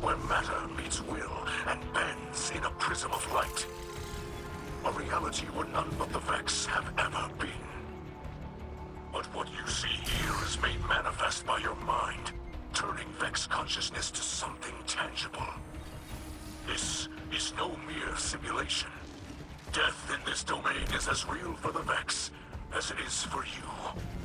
where matter meets will and bends in a prism of light. A reality where none but the Vex have ever been. But what you see here is made manifest by your mind, turning Vex consciousness to something tangible. This is no mere simulation. Death in this domain is as real for the Vex as it is for you.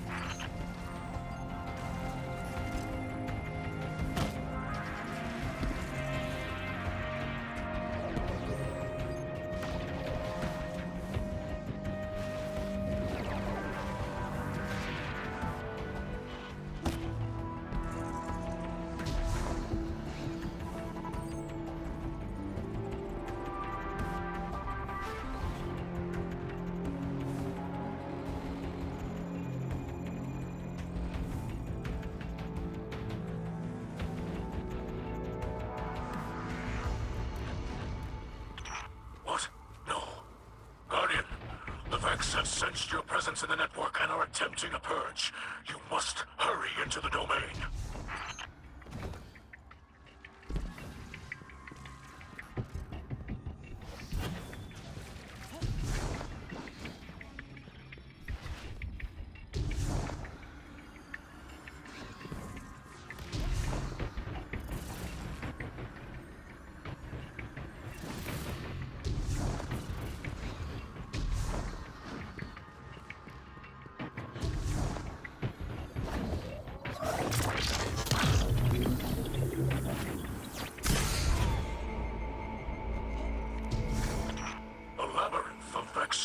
Presence in the network and are attempting a purge. You must hurry into the domain.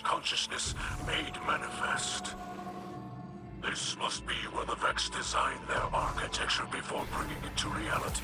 Consciousness made manifest. This must be where the Vex designed their architecture before bringing it to reality.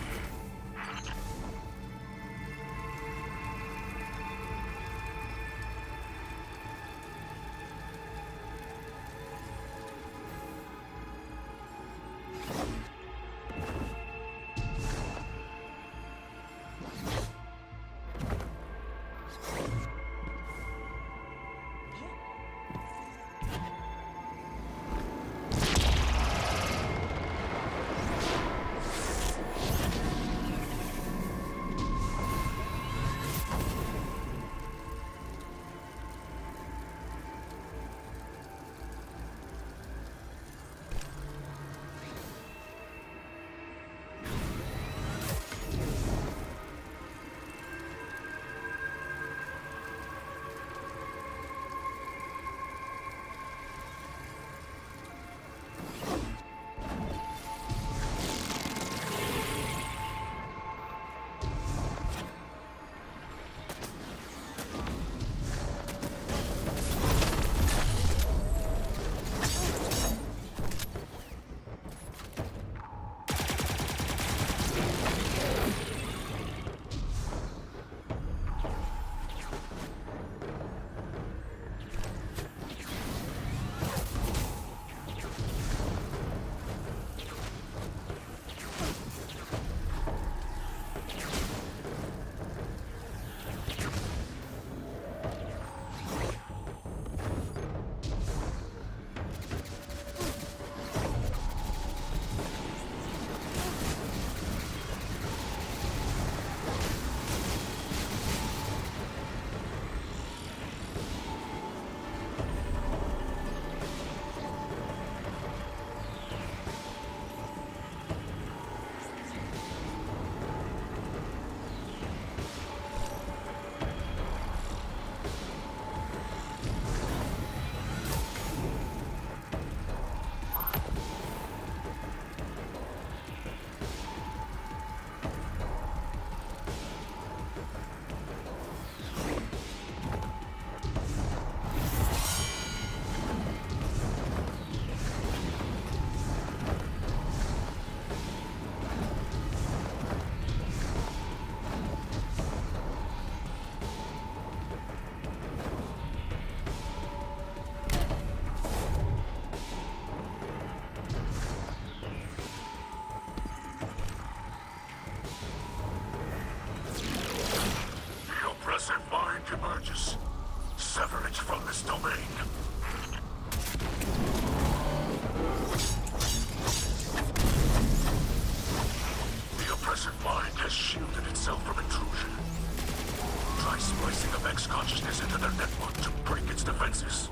Consciousness into their network to break its defenses.